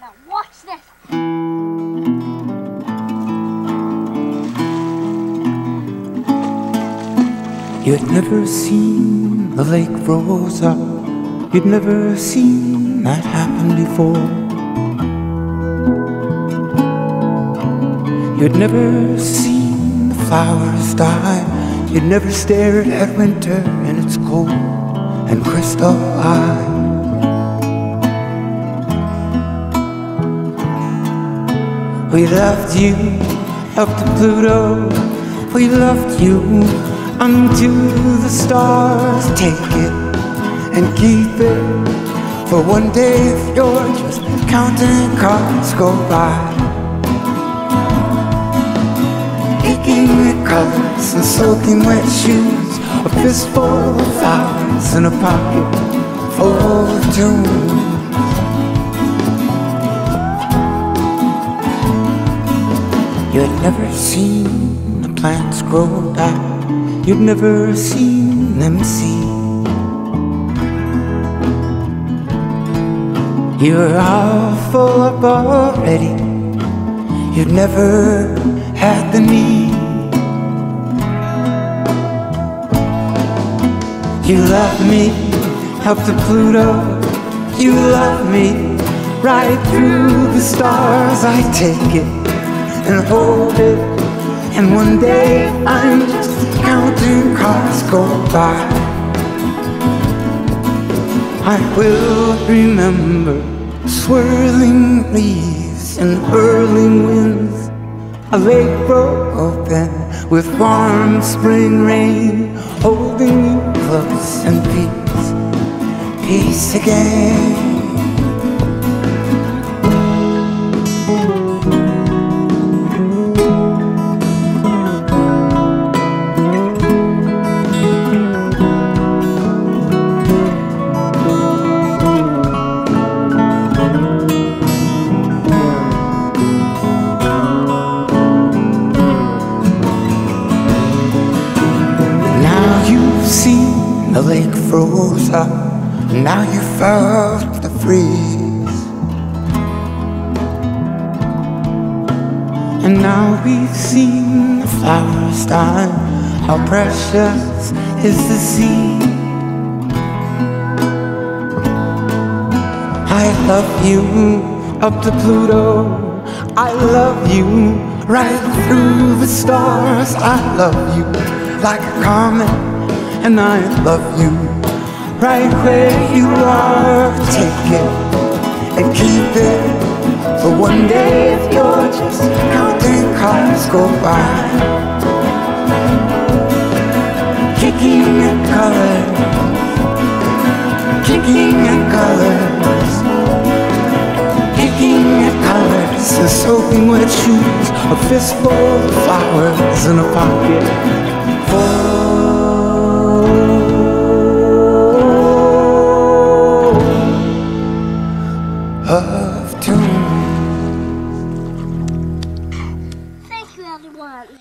Now watch this. You'd never seen the lake froze up. You'd never seen that happen before. You'd never seen the flowers die. You'd never stared at winter in its cold and crystal. We loved you up to Pluto. We loved you unto the stars. Take it and keep it for one day if you're just counting cards go by. Picking at colors and soaking wet shoes. A fistful of flowers in a pocket full of tunes. You'd never seen the plants grow back. You'd never seen them see. You're all full up already. You'd never had the need. You love me up to Pluto. You love me right through the stars. I take it and hold it. And one day I'm just counting cars go by. I will remember swirling leaves and whirling winds. A lake broke open with warm spring rain, holding you close and peace, peace again. The lake froze up. Now you felt the freeze. And now we've seen the flowers die. How precious is the sea. I love you up to Pluto. I love you right through the stars. I love you like a comet, and I love you right where you are. Take it and keep it for one day if you're just counting cars go by. Kicking at color, kicking at colors, kicking at colors, and soaking wet shoes, a fistful of flowers in a pocket Thank you, everyone.